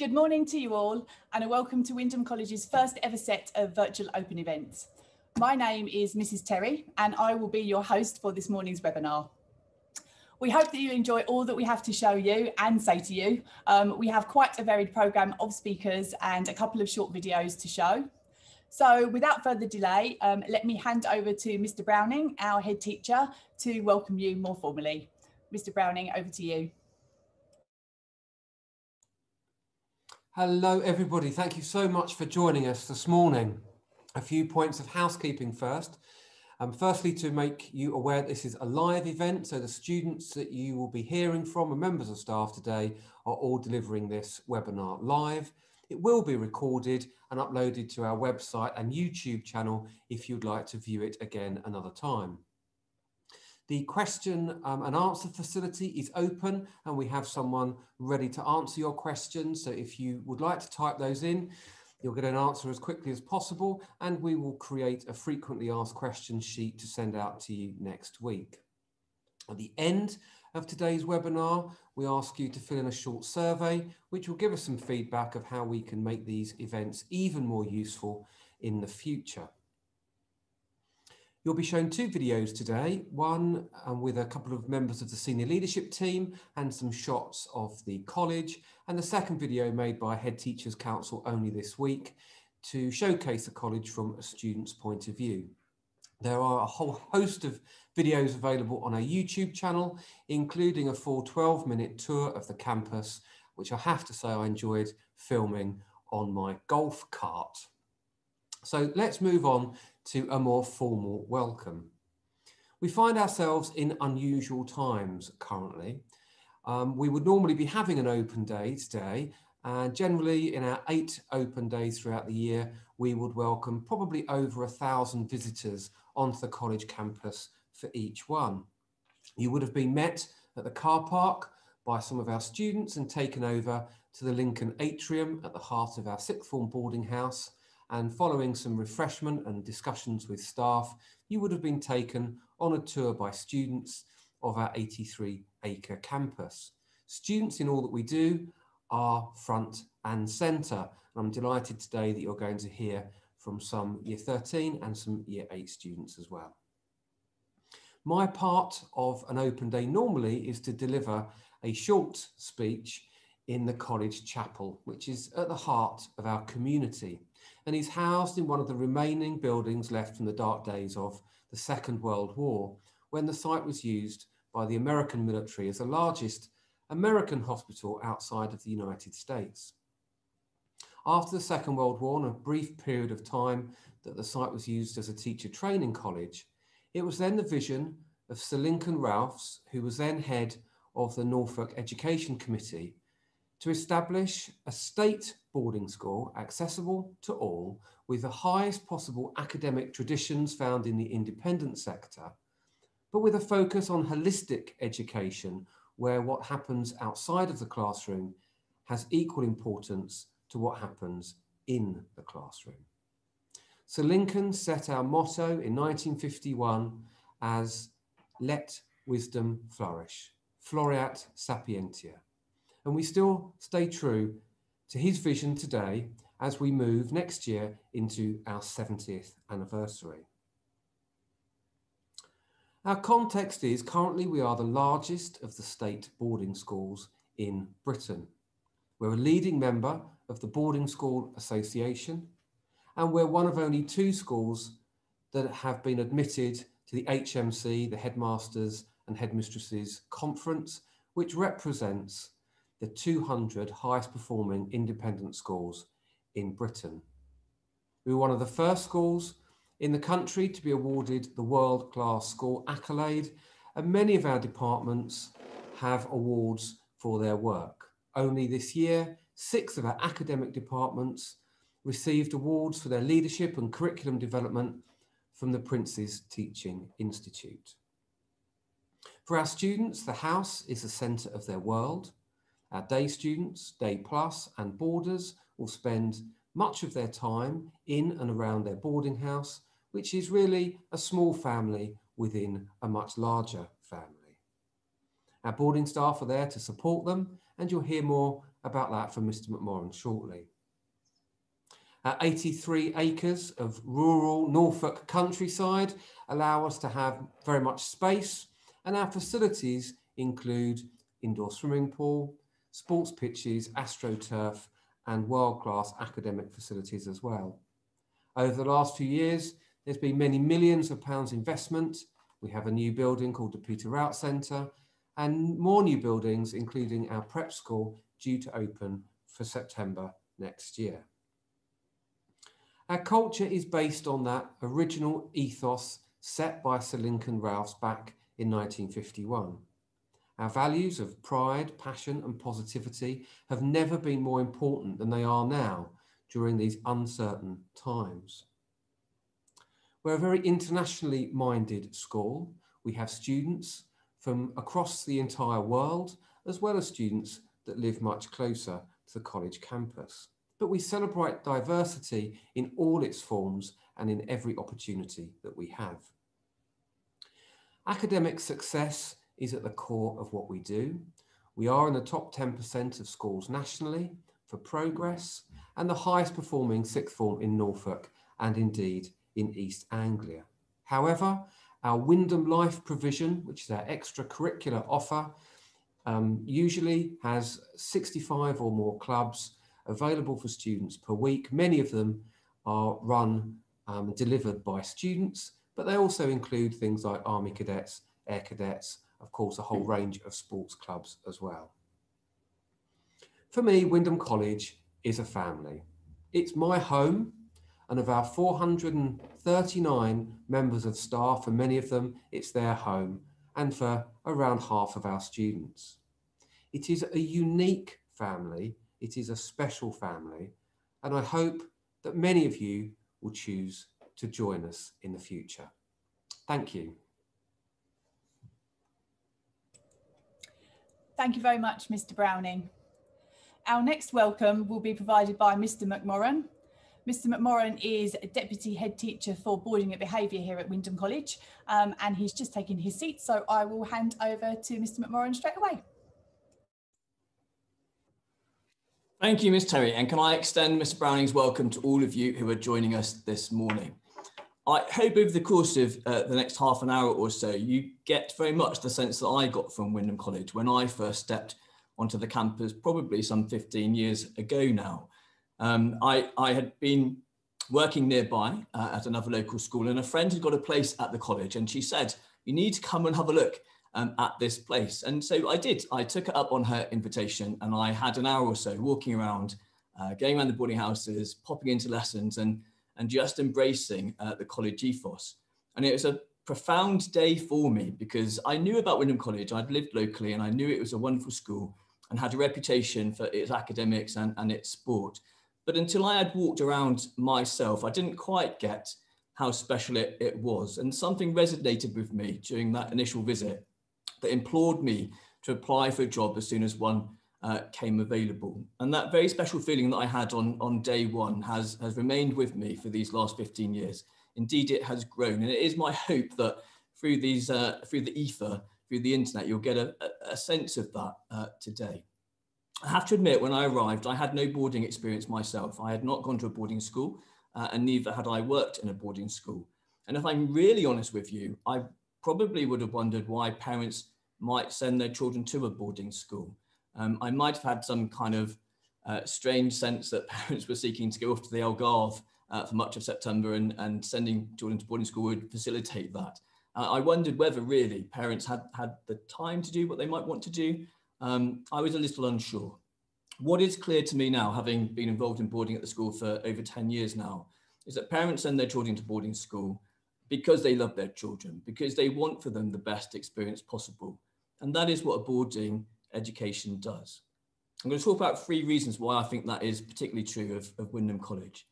Good morning to you all and a welcome to Wymondham College's first ever set of virtual open events. My name is Mrs Terry and I will be your host for this morning's webinar. We hope that you enjoy all that we have to show you and say to you. Um, we have quite a varied programme of speakers and a couple of short videos to show. So without further delay, um, let me hand over to Mr Browning, our head teacher, to welcome you more formally. Mr Browning, over to you. Hello, everybody. Thank you so much for joining us this morning. A few points of housekeeping first. Um, firstly, to make you aware this is a live event, so the students that you will be hearing from and members of staff today are all delivering this webinar live. It will be recorded and uploaded to our website and YouTube channel if you'd like to view it again another time. The question um, and answer facility is open and we have someone ready to answer your questions. So if you would like to type those in, you'll get an answer as quickly as possible and we will create a frequently asked questions sheet to send out to you next week. At the end of today's webinar, we ask you to fill in a short survey, which will give us some feedback of how we can make these events even more useful in the future. You'll be shown two videos today, one um, with a couple of members of the senior leadership team and some shots of the college, and the second video made by Head Teachers Council only this week to showcase the college from a student's point of view. There are a whole host of videos available on our YouTube channel, including a full 12 minute tour of the campus, which I have to say I enjoyed filming on my golf cart. So let's move on to a more formal welcome. We find ourselves in unusual times currently. Um, we would normally be having an open day today, and generally in our eight open days throughout the year, we would welcome probably over a thousand visitors onto the college campus for each one. You would have been met at the car park by some of our students and taken over to the Lincoln Atrium at the heart of our sixth form boarding house and following some refreshment and discussions with staff, you would have been taken on a tour by students of our 83 acre campus. Students in all that we do are front and centre. I'm delighted today that you're going to hear from some year 13 and some year 8 students as well. My part of an open day normally is to deliver a short speech in the college chapel, which is at the heart of our community and he's housed in one of the remaining buildings left from the dark days of the Second World War, when the site was used by the American military as the largest American hospital outside of the United States. After the Second World War, in a brief period of time that the site was used as a teacher training college, it was then the vision of Sir Lincoln Ralphs, who was then head of the Norfolk Education Committee, to establish a state boarding school accessible to all with the highest possible academic traditions found in the independent sector, but with a focus on holistic education where what happens outside of the classroom has equal importance to what happens in the classroom. So Lincoln set our motto in 1951 as let wisdom flourish, floreat sapientia and we still stay true to his vision today as we move next year into our 70th anniversary. Our context is currently we are the largest of the state boarding schools in Britain. We're a leading member of the Boarding School Association, and we're one of only two schools that have been admitted to the HMC, the Headmasters and Headmistresses Conference, which represents the 200 highest performing independent schools in Britain. We were one of the first schools in the country to be awarded the World Class School accolade, and many of our departments have awards for their work. Only this year, six of our academic departments received awards for their leadership and curriculum development from the Prince's Teaching Institute. For our students, the house is the centre of their world. Our day students, day plus and boarders will spend much of their time in and around their boarding house, which is really a small family within a much larger family. Our boarding staff are there to support them and you'll hear more about that from Mr McMorran shortly. Our 83 acres of rural Norfolk countryside allow us to have very much space and our facilities include indoor swimming pool, sports pitches, astroturf and world-class academic facilities as well. Over the last few years, there's been many millions of pounds investment. We have a new building called the Peter Rout Centre and more new buildings, including our prep school, due to open for September next year. Our culture is based on that original ethos set by Sir Lincoln Rouse back in 1951. Our values of pride, passion, and positivity have never been more important than they are now during these uncertain times. We're a very internationally minded school. We have students from across the entire world, as well as students that live much closer to the college campus. But we celebrate diversity in all its forms and in every opportunity that we have. Academic success is at the core of what we do. We are in the top 10% of schools nationally for progress and the highest performing sixth form in Norfolk and indeed in East Anglia. However, our Wymondham Life provision, which is our extracurricular offer, um, usually has 65 or more clubs available for students per week. Many of them are run um, delivered by students, but they also include things like Army Cadets, Air Cadets, of course, a whole mm. range of sports clubs as well. For me, Wymondham College is a family. It's my home, and of our 439 members of staff, and many of them, it's their home, and for around half of our students. It is a unique family, it is a special family, and I hope that many of you will choose to join us in the future. Thank you. Thank you very much, Mr Browning. Our next welcome will be provided by Mr McMorran. Mr McMorran is a Deputy Head Teacher for Boarding and Behaviour here at Wymondham College um, and he's just taken his seat so I will hand over to Mr McMorran straight away. Thank you, Ms Terry, and can I extend Mr Browning's welcome to all of you who are joining us this morning. I hope over the course of uh, the next half an hour or so, you get very much the sense that I got from Wymondham College when I first stepped onto the campus, probably some 15 years ago now. Um, I, I had been working nearby uh, at another local school and a friend had got a place at the college and she said, you need to come and have a look um, at this place. And so I did. I took it up on her invitation and I had an hour or so walking around, uh, going around the boarding houses, popping into lessons and, and just embracing uh, the college ethos. And it was a profound day for me because I knew about Wymondham College. I'd lived locally and I knew it was a wonderful school and had a reputation for its academics and, and its sport. But until I had walked around myself, I didn't quite get how special it, it was. And something resonated with me during that initial visit that implored me to apply for a job as soon as one uh, came available. And that very special feeling that I had on, on day one has, has remained with me for these last 15 years. Indeed, it has grown. And it is my hope that through, these, uh, through the ether, through the internet, you'll get a, a sense of that uh, today. I have to admit, when I arrived, I had no boarding experience myself. I had not gone to a boarding school, uh, and neither had I worked in a boarding school. And if I'm really honest with you, I probably would have wondered why parents might send their children to a boarding school. Um, I might have had some kind of uh, strange sense that parents were seeking to go off to the Algarve uh, for much of September and, and sending children to boarding school would facilitate that. Uh, I wondered whether really parents had had the time to do what they might want to do. Um, I was a little unsure. What is clear to me now, having been involved in boarding at the school for over 10 years now, is that parents send their children to boarding school because they love their children, because they want for them the best experience possible. And that is what a boarding education does. I'm going to talk about three reasons why I think that is particularly true of, of Wymondham College.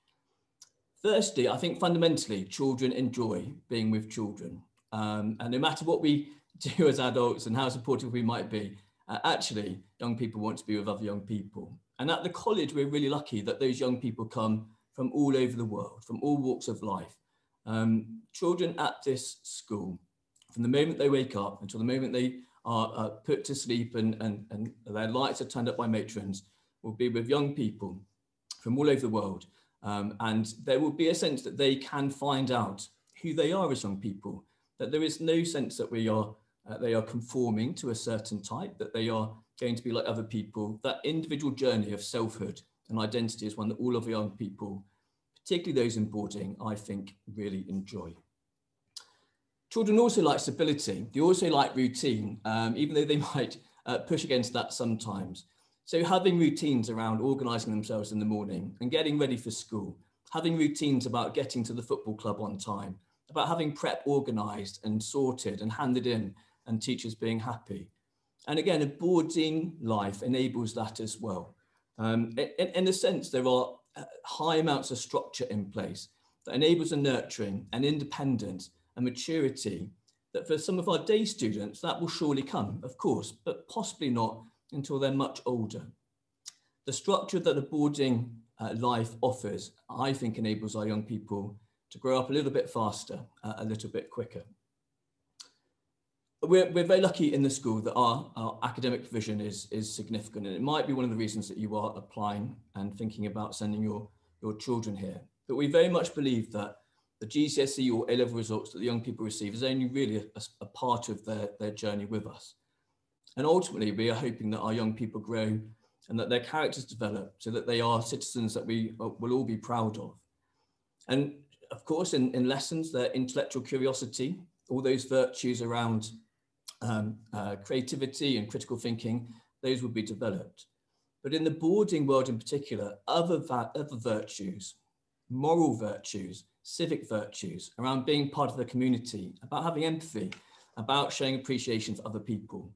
Firstly, I think fundamentally children enjoy being with children. Um, and no matter what we do as adults and how supportive we might be, uh, actually, young people want to be with other young people. And at the college, we're really lucky that those young people come from all over the world, from all walks of life. Um, children at this school, from the moment they wake up until the moment they are uh, put to sleep and, and, and their lights are turned up by matrons, will be with young people from all over the world. Um, and there will be a sense that they can find out who they are as young people, that there is no sense that we are, uh, they are conforming to a certain type, that they are going to be like other people. That individual journey of selfhood and identity is one that all of the young people, particularly those in boarding, I think really enjoy. Children also like stability. They also like routine, um, even though they might uh, push against that sometimes. So having routines around organising themselves in the morning and getting ready for school, having routines about getting to the football club on time, about having prep organised and sorted and handed in and teachers being happy. And again, a boarding life enables that as well. Um, in, in a sense, there are uh, high amounts of structure in place that enables a nurturing and independence and maturity that for some of our day students, that will surely come, of course, but possibly not until they're much older. The structure that a boarding uh, life offers, I think enables our young people to grow up a little bit faster, uh, a little bit quicker. We're, we're very lucky in the school that our, our academic provision is, is significant and it might be one of the reasons that you are applying and thinking about sending your, your children here. But we very much believe that the GCSE or A-level results that the young people receive is only really a, a, part of their, their journey with us. And ultimately, we are hoping that our young people grow and that their characters develop so that they are citizens that we uh, will all be proud of. And of course, in, in lessons, their intellectual curiosity, all those virtues around um, uh, creativity and critical thinking, those will be developed. But in the boarding world in particular, other, other virtues, moral virtues, civic virtues, around being part of the community, about having empathy, about showing appreciation for other people.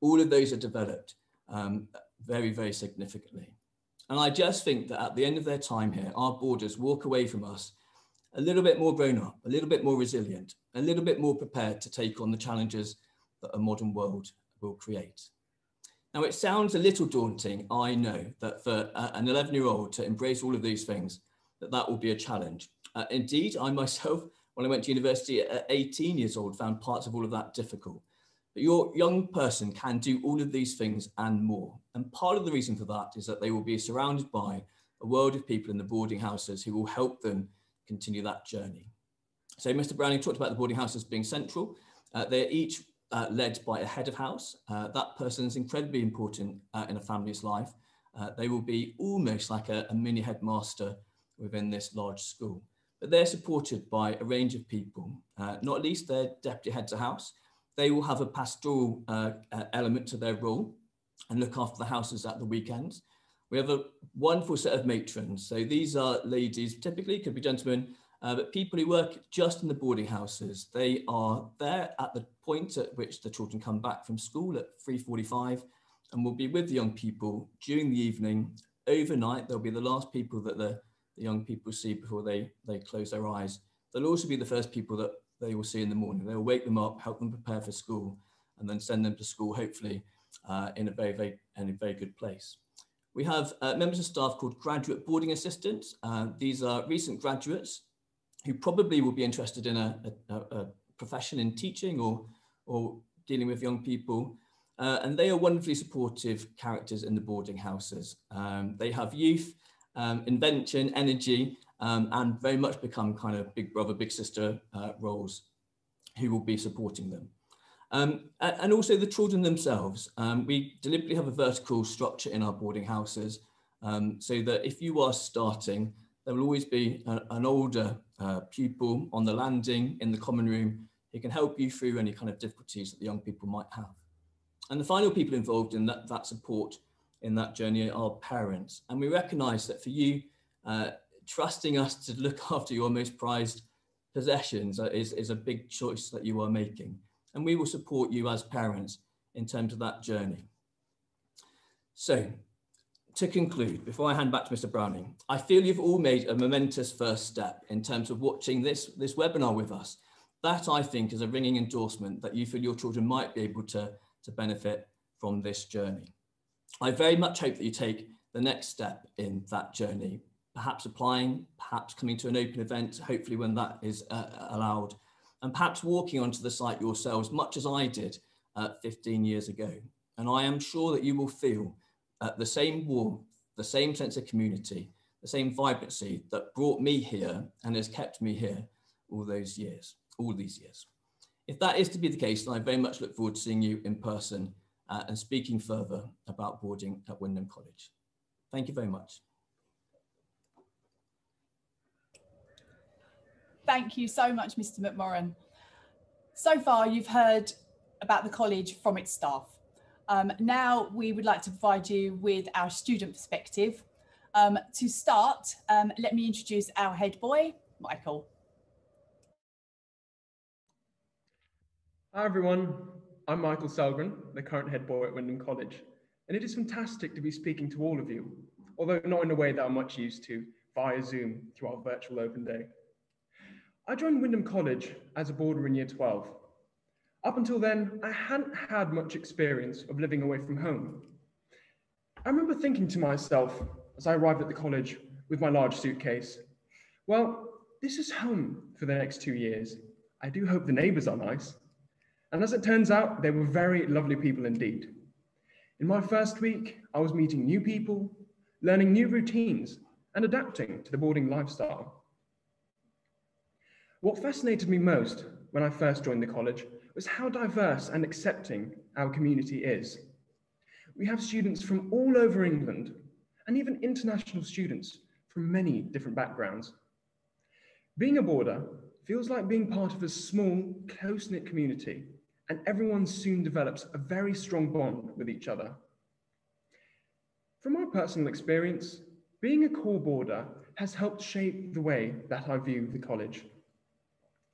All of those are developed um, very, very significantly. And I just think that at the end of their time here, our boarders walk away from us a little bit more grown up, a little bit more resilient, a little bit more prepared to take on the challenges that a modern world will create. Now, it sounds a little daunting, I know, that for an 11 year old to embrace all of these things, that that will be a challenge. Uh, indeed, I myself, when I went to university at 18 years old, found parts of all of that difficult. But your young person can do all of these things and more. And part of the reason for that is that they will be surrounded by a world of people in the boarding houses who will help them continue that journey. So Mr. Browning talked about the boarding houses being central. Uh, they're each uh, led by a head of house. Uh, that person is incredibly important uh, in a family's life. Uh, they will be almost like a, a mini headmaster within this large school but they're supported by a range of people, uh, not least their deputy heads of house. They will have a pastoral uh, uh, element to their role and look after the houses at the weekends. We have a wonderful set of matrons. So these are ladies, typically could be gentlemen, uh, but people who work just in the boarding houses. They are there at the point at which the children come back from school at 3.45 and will be with the young people during the evening. Overnight, they'll be the last people that the the young people see before they, they close their eyes. They'll also be the first people that they will see in the morning. They'll wake them up, help them prepare for school, and then send them to school, hopefully, uh, in a very, very, in a very good place. We have uh, members of staff called graduate boarding assistants. Uh, these are recent graduates who probably will be interested in a, a, a profession in teaching or, or dealing with young people. Uh, and they are wonderfully supportive characters in the boarding houses. Um, they have youth um, invention, energy, um, and very much become kind of big brother, big sister uh, roles who will be supporting them. Um, and also the children themselves. Um, we deliberately have a vertical structure in our boarding houses um, so that if you are starting, there will always be a, an older uh, pupil on the landing in the common room who can help you through any kind of difficulties that the young people might have. And the final people involved in that, that support in that journey are parents. And we recognize that for you, uh, trusting us to look after your most prized possessions is, is a big choice that you are making. And we will support you as parents in terms of that journey. So to conclude, before I hand back to Mr. Browning, I feel you've all made a momentous first step in terms of watching this, this webinar with us. That I think is a ringing endorsement that you feel your children might be able to, to benefit from this journey. I very much hope that you take the next step in that journey, perhaps applying, perhaps coming to an open event, hopefully when that is uh, allowed, and perhaps walking onto the site yourselves, much as I did uh, 15 years ago. And I am sure that you will feel uh, the same warmth, the same sense of community, the same vibrancy that brought me here and has kept me here all those years, all these years. If that is to be the case, then I very much look forward to seeing you in person uh, and speaking further about boarding at Wymondham College. Thank you very much. Thank you so much, Mr McMorran. So far, you've heard about the college from its staff. Um, now we would like to provide you with our student perspective. Um, to start, um, let me introduce our head boy, Michael. Hi everyone, I'm Michael Selgren, the current head boy at Wymondham College, and it is fantastic to be speaking to all of you, although not in a way that I'm much used to via Zoom through our virtual open day. I joined Wymondham College as a boarder in year 12. Up until then, I hadn't had much experience of living away from home. I remember thinking to myself as I arrived at the college with my large suitcase, well, this is home for the next two years. I do hope the neighbours are nice. And as it turns out, they were very lovely people indeed. In my first week, I was meeting new people, learning new routines, and adapting to the boarding lifestyle. What fascinated me most when I first joined the college was how diverse and accepting our community is. We have students from all over England and even international students from many different backgrounds. Being a boarder feels like being part of a small, close knit community, and everyone soon develops a very strong bond with each other. From my personal experience, being a core boarder has helped shape the way that I view the college.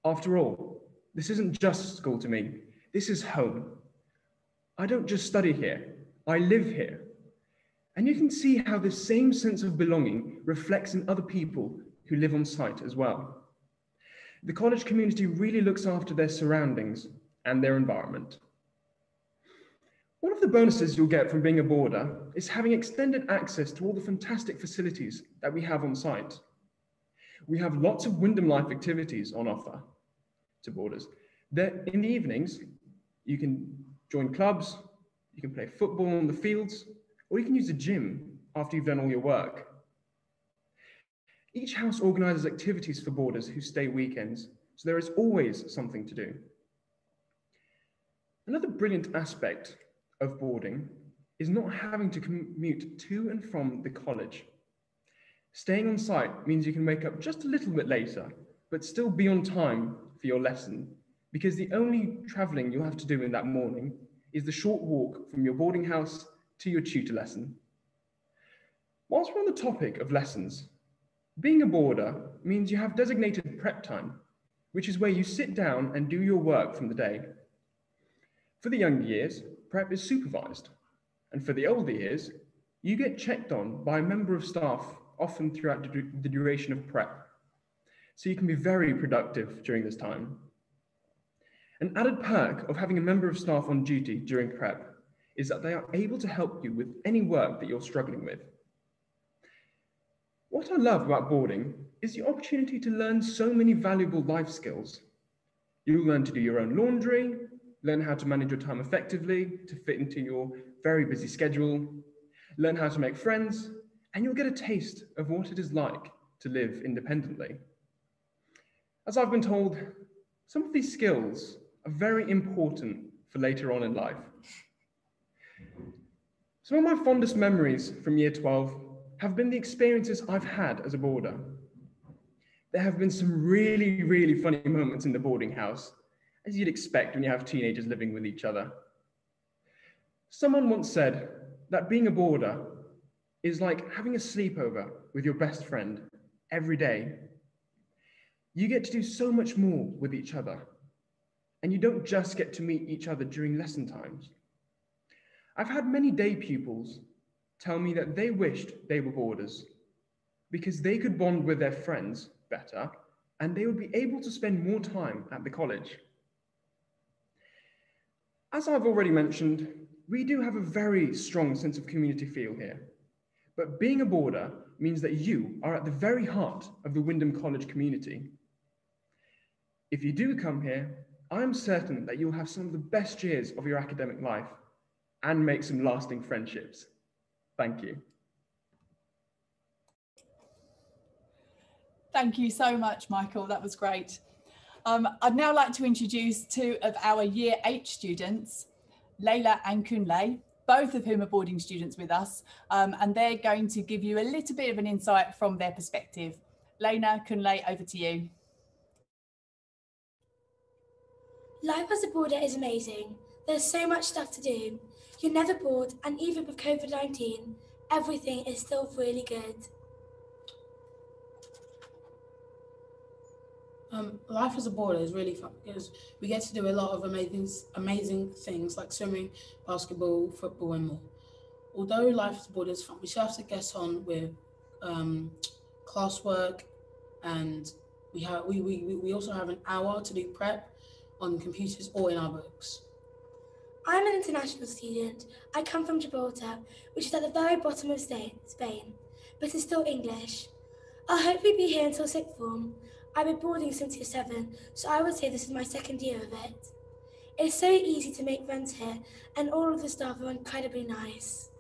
After all, this isn't just school to me, this is home. I don't just study here, I live here. And you can see how this same sense of belonging reflects in other people who live on site as well. The college community really looks after their surroundings and their environment. One of the bonuses you'll get from being a boarder is having extended access to all the fantastic facilities that we have on site. We have lots of Wymondham Life activities on offer to boarders. That in the evenings, you can join clubs, you can play football on the fields, or you can use the gym after you've done all your work. Each house organises activities for boarders who stay weekends, so there is always something to do. Another brilliant aspect of boarding is not having to commute to and from the college. Staying on site means you can wake up just a little bit later, but still be on time for your lesson, because the only travelling you'll have to do in that morning is the short walk from your boarding house to your tutor lesson. Whilst we're on the topic of lessons, being a boarder means you have designated prep time, which is where you sit down and do your work from the day. For the younger years, prep is supervised, and for the older years, you get checked on by a member of staff often throughout the duration of prep. So you can be very productive during this time. An added perk of having a member of staff on duty during prep is that they are able to help you with any work that you're struggling with. What I love about boarding is the opportunity to learn so many valuable life skills. You'll learn to do your own laundry, learn how to manage your time effectively to fit into your very busy schedule, learn how to make friends, and you'll get a taste of what it is like to live independently. As I've been told, some of these skills are very important for later on in life. Some of my fondest memories from year 12 have been the experiences I've had as a boarder. There have been some really, really funny moments in the boarding house as you'd expect when you have teenagers living with each other. Someone once said that being a boarder is like having a sleepover with your best friend every day. You get to do so much more with each other, and you don't just get to meet each other during lesson times. I've had many day pupils tell me that they wished they were boarders because they could bond with their friends better and they would be able to spend more time at the college. As I've already mentioned, we do have a very strong sense of community feel here. But being a boarder means that you are at the very heart of the Wymondham College community. If you do come here, I am certain that you'll have some of the best years of your academic life and make some lasting friendships. Thank you. Thank you so much, Michael. That was great. Um, I'd now like to introduce two of our Year 8 students, Layla and Kunle, both of whom are boarding students with us, um, and they're going to give you a little bit of an insight from their perspective. Layla, Kunle, over to you. Life as a boarder is amazing. There's so much stuff to do. You're never bored, and even with COVID 19, everything is still really good. Um, life as a boarder is really fun because we get to do a lot of amazing, amazing things like swimming, basketball, football, and more. Although life as a boarder is fun, we still have to get on with um, classwork, and we have we, we we also have an hour to do prep on computers or in our books. I'm an international student. I come from Gibraltar, which is at the very bottom of Spain, but it's still English. I'll hopefully be here until sixth form. I've been boarding since year seven, so I would say this is my second year of it. It's so easy to make friends here, and all of the staff are incredibly nice.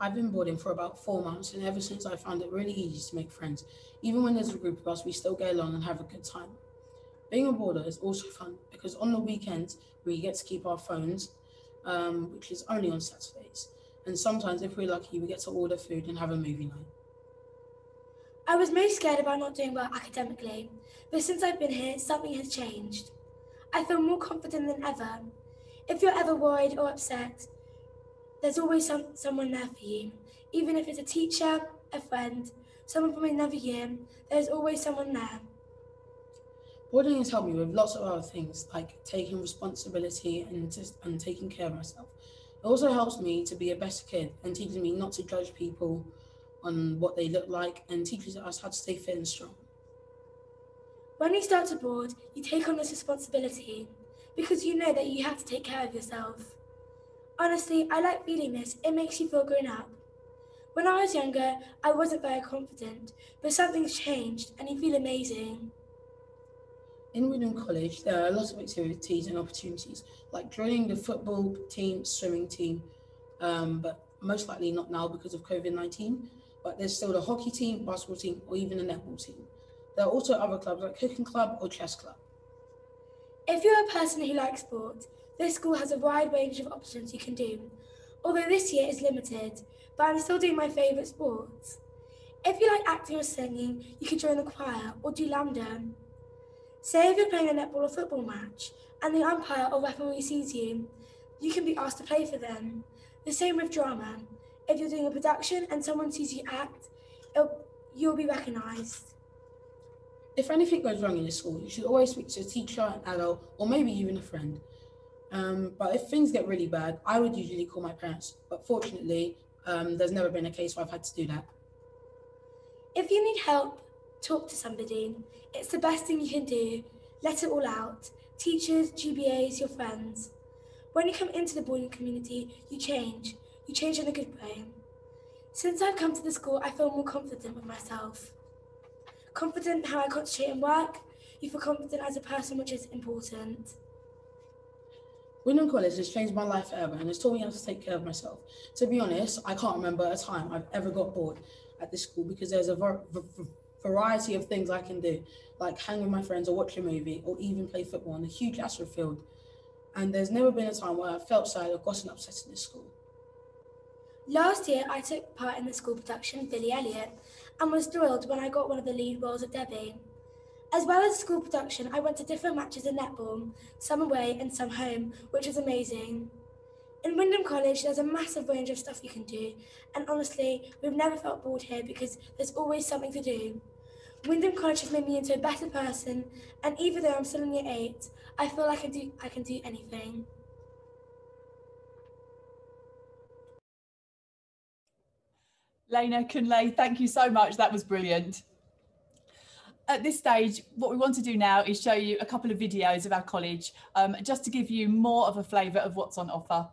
I've been boarding for about four months, and ever since I found it really easy to make friends. Even when there's a group of us, we still get along and have a good time. Being a boarder is also fun because on the weekends we get to keep our phones, um, which is only on Saturdays. And sometimes, if we're lucky, we get to order food and have a movie night. I was most scared about not doing well academically, but since I've been here, something has changed. I feel more confident than ever. If you're ever worried or upset, there's always some, someone there for you. Even if it's a teacher, a friend, someone from another year, there's always someone there. Boarding has helped me with lots of other things, like taking responsibility and, just, and taking care of myself. It also helps me to be a better kid and teaches me not to judge people on what they look like and teaches us how to stay fit and strong. When you start to board, you take on this responsibility because you know that you have to take care of yourself. Honestly, I like feeling this. It makes you feel grown up. When I was younger, I wasn't very confident, but something's changed and you feel amazing. In Wymondham College, there are a lot of activities and opportunities, like joining the football team, swimming team, um, but most likely not now because of COVID 19. But there's still the hockey team, basketball team, or even the netball team. There are also other clubs like cooking club or chess club. If you're a person who likes sport, this school has a wide range of options you can do. Although this year is limited, but I'm still doing my favourite sports. If you like acting or singing, you can join the choir or do LAMDA. Say if you're playing a netball or football match and the umpire or referee sees you, you can be asked to play for them. The same with drama. If you're doing a production and someone sees you act, you'll be recognised. If anything goes wrong in the school, you should always speak to a teacher, an adult, or maybe even a friend. Um, but if things get really bad, I would usually call my parents. But fortunately, um, there's never been a case where I've had to do that. If you need help, talk to somebody. It's the best thing you can do. Let it all out. Teachers, GBAs, your friends. When you come into the boarding community, you change. You change in a good way. Since I've come to the school, I feel more confident with myself. Confident how I concentrate in work. You feel confident as a person, which is important. Wymondham College has changed my life forever and has taught me how to take care of myself. To be honest, I can't remember a time I've ever got bored at this school because there's a variety of things I can do, like hang with my friends or watch a movie or even play football on a huge astro field. And there's never been a time where I felt sad or gotten upset in this school. Last year, I took part in the school production Billy Elliot and was thrilled when I got one of the lead roles of Debbie. As well as school production, I went to different matches in netball, some away and some home, which was amazing. In Wymondham College, there's a massive range of stuff you can do, and honestly, we've never felt bored here because there's always something to do. Wymondham College has made me into a better person, and even though I'm still in year eight, I feel like I do I can do anything. Lena Kunle, thank you so much. That was brilliant. At this stage, what we want to do now is show you a couple of videos of our college, um, just to give you more of a flavour of what's on offer.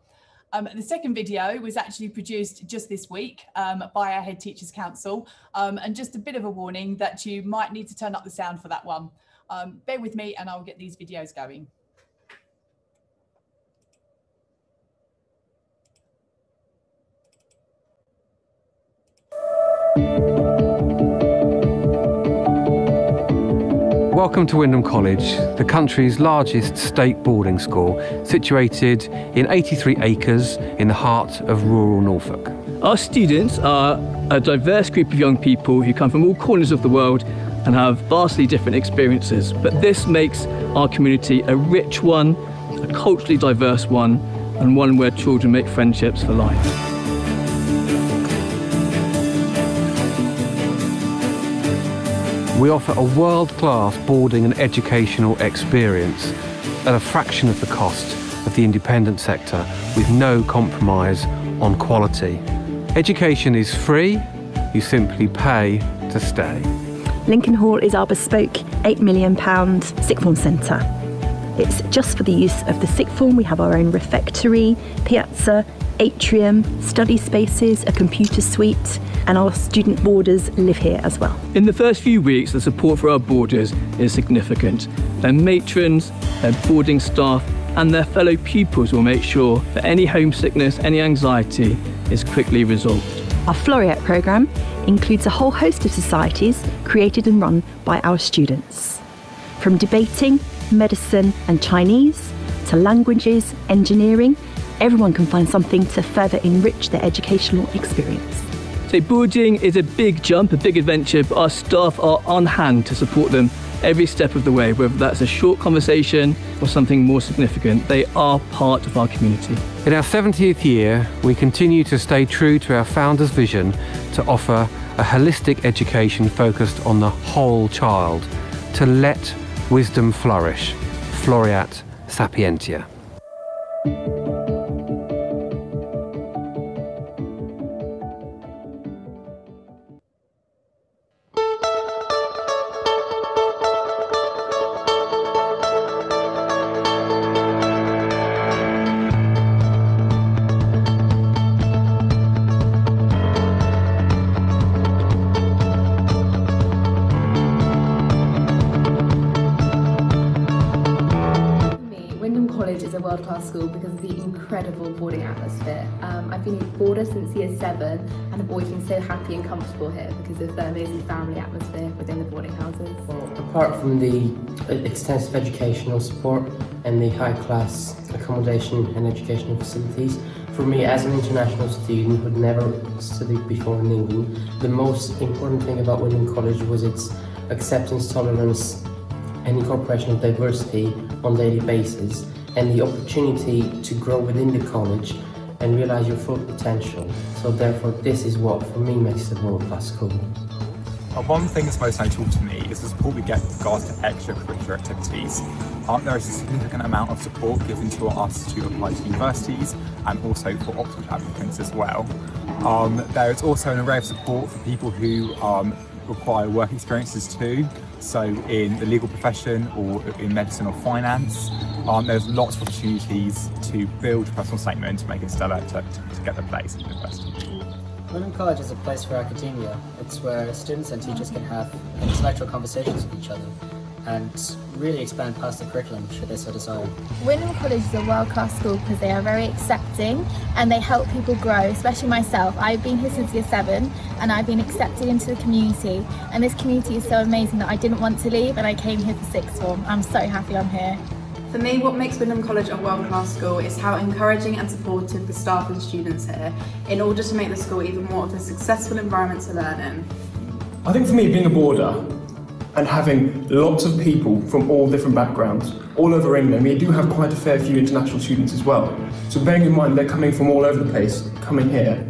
Um, the second video was actually produced just this week um, by our Head Teachers Council. Um, and just a bit of a warning that you might need to turn up the sound for that one. Um, bear with me and I'll get these videos going. Welcome to Wymondham College, the country's largest state boarding school, situated in 83 acres in the heart of rural Norfolk. Our students are a diverse group of young people who come from all corners of the world and have vastly different experiences, but this makes our community a rich one, a culturally diverse one, and one where children make friendships for life. We offer a world-class boarding and educational experience at a fraction of the cost of the independent sector with no compromise on quality. Education is free, you simply pay to stay. Lincoln Hall is our bespoke £8 million sixth form centre. It's just for the use of the sixth form. We have our own refectory, piazza, atrium, study spaces, a computer suite, and our student boarders live here as well. In the first few weeks, the support for our boarders is significant. Their matrons, their boarding staff, and their fellow pupils will make sure that any homesickness, any anxiety is quickly resolved. Our Floreat programme includes a whole host of societies created and run by our students. From debating, medicine, and Chinese to languages, engineering, everyone can find something to further enrich their educational experience. So boarding is a big jump, a big adventure, but our staff are on hand to support them every step of the way, whether that's a short conversation or something more significant. They are part of our community. In our 70th year, we continue to stay true to our founder's vision to offer a holistic education focused on the whole child, to let wisdom flourish. Floreat Sapientia. Since year seven and I've always been so happy and comfortable here because of the amazing family atmosphere within the boarding houses. Well, apart from the extensive educational support and the high class accommodation and educational facilities, for me as an international student who'd never studied before in England, the most important thing about Wymondham College was its acceptance, tolerance and incorporation of diversity on a daily basis and the opportunity to grow within the college and realize your full potential. So therefore, this is what, for me, makes the world-class school. Uh, one thing that's most notable to me is the support we get regards to extracurricular activities. Um, there is a significant amount of support given to us to apply to universities and also for Oxford applicants as well. Um, there is also an array of support for people who um, require work experiences too, so in the legal profession or in medicine or finance. Um, there's lots of opportunities to build a personal statement to make it stellar to, to get the place at university. Wymondham College is a place for academia. It's where students and teachers can have intellectual conversations with each other and really expand past the curriculum should they so desire. Wymondham College is a world-class school because they are very accepting and they help people grow, especially myself. I've been here since year seven and I've been accepted into the community and this community is so amazing that I didn't want to leave and I came here for sixth form. I'm so happy I'm here. For me, what makes Wymondham College a world-class school is how encouraging and supportive the staff and students here in order to make the school even more of a successful environment to learn in. I think for me, being a boarder, and having lots of people from all different backgrounds all over England. We do have quite a fair few international students as well. So bearing in mind they're coming from all over the place, coming here,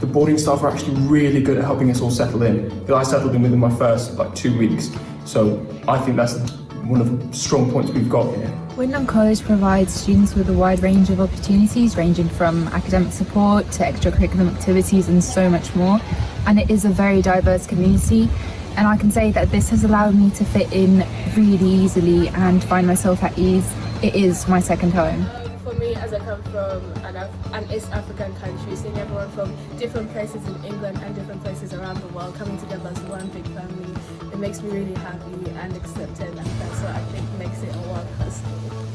the boarding staff are actually really good at helping us all settle in. Because I settled in within my first like two weeks. So I think that's one of the strong points we've got here. Wymondham College provides students with a wide range of opportunities ranging from academic support to extracurricular activities and so much more. And it is a very diverse community and I can say that this has allowed me to fit in really easily and find myself at ease. It is my second home. For me, as I come from an, Af an East African country, seeing everyone from different places in England and different places around the world coming together as one big family, it makes me really happy and accepted, and that's what I think makes it a world-class school.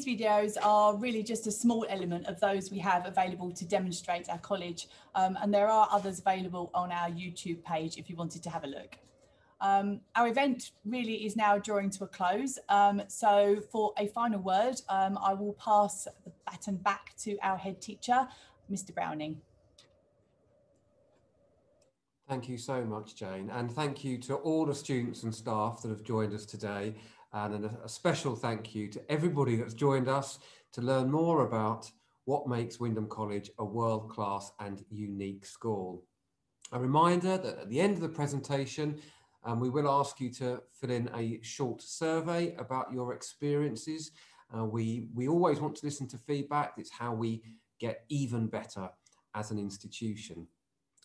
These videos are really just a small element of those we have available to demonstrate our college um, and there are others available on our YouTube page if you wanted to have a look. Um, our event really is now drawing to a close. Um, so for a final word, um, I will pass the baton back to our head teacher, Mr. Browning. Thank you so much, Jane. And thank you to all the students and staff that have joined us today. And a, special thank you to everybody that's joined us to learn more about what makes Wymondham College a world-class and unique school. A reminder that at the end of the presentation, um, we will ask you to fill in a short survey about your experiences. Uh, we, we always want to listen to feedback. It's how we get even better as an institution.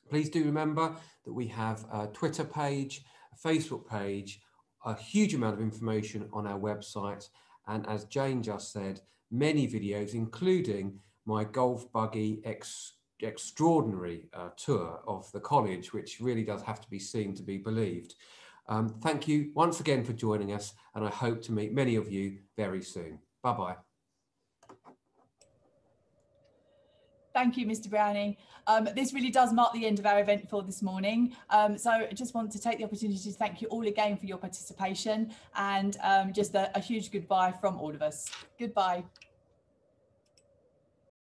Please do remember that we have a Twitter page, a Facebook page, a huge amount of information on our website. And as Jane just said, many videos, including my golf buggy ex extraordinary uh, tour of the college, which really does have to be seen to be believed. Um, thank you once again for joining us, and I hope to meet many of you very soon. Bye-bye. Thank you, Mr. Browning. Um, this really does mark the end of our event for this morning. Um, so I just want to take the opportunity to thank you all again for your participation and um, just a, a huge goodbye from all of us. Goodbye.